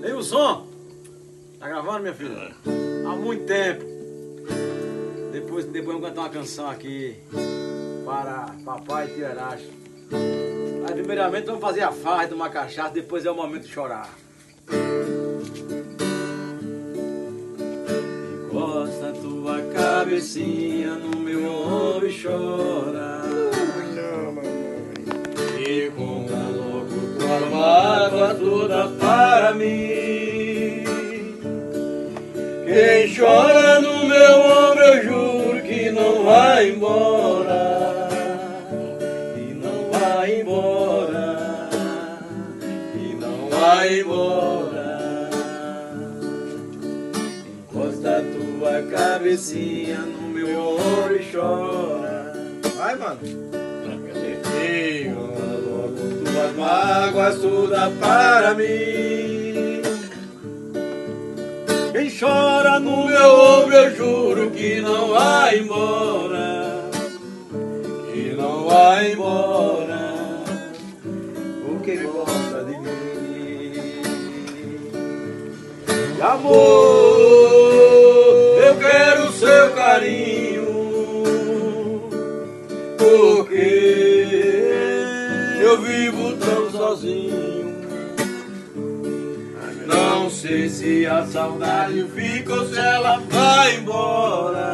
Tem o som? Tá gravando, minha filha? Há muito tempo. Depois, depois eu vou cantar uma canção aqui para Papai Tiraracho. Mas primeiramente vamos fazer a farra, tomar cachaça, depois é o momento de chorar. Encosta tua cabecinha no meu ombro e chora. E conta logo tua mágoa toda mim. Quem chora no meu ombro, eu juro que não vai embora. E não vai embora. E não vai embora. Encosta tua cabecinha no meu ombro e chora. Vai, mano. E conta logo tuas mágoas toda para mim. Chora no meu ombro, eu juro que não vai embora. Que não vai embora. Porque gosta de mim. Amor, eu quero seu carinho. Porque eu vivo tão sozinho. Sei se a saudade fica ou se ela vai embora.